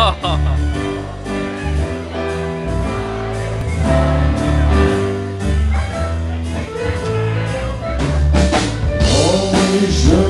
Oh.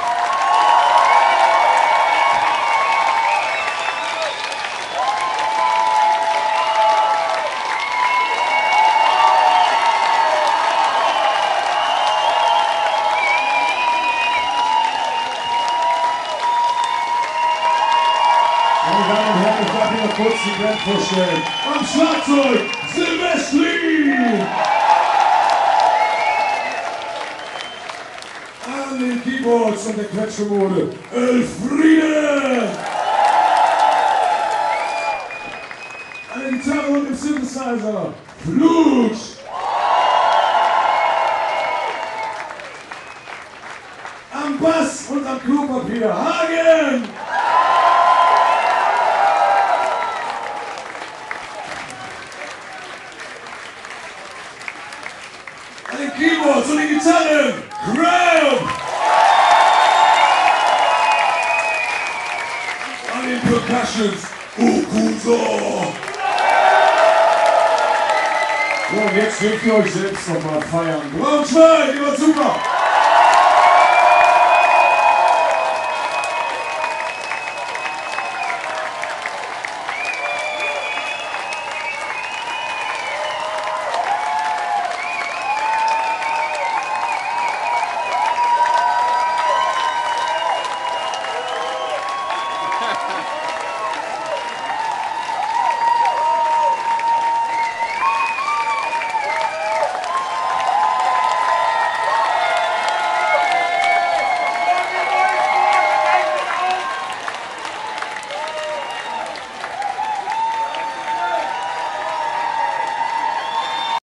Meine Damen und Herren, ich darf Ihnen kurz die Band vorstellen. Am Schlagzeug Silvestri! An den Keyboards und der Quetschemode Elfriede! An der Gitarre und dem Synthesizer Flut! Am Bass und am Klopapier Hagen! Keyboards und den Gitarren, Graham! An den Percussions, Okuso! So, und jetzt dürft ihr euch selbst nochmal feiern. Braunschweig, immer super!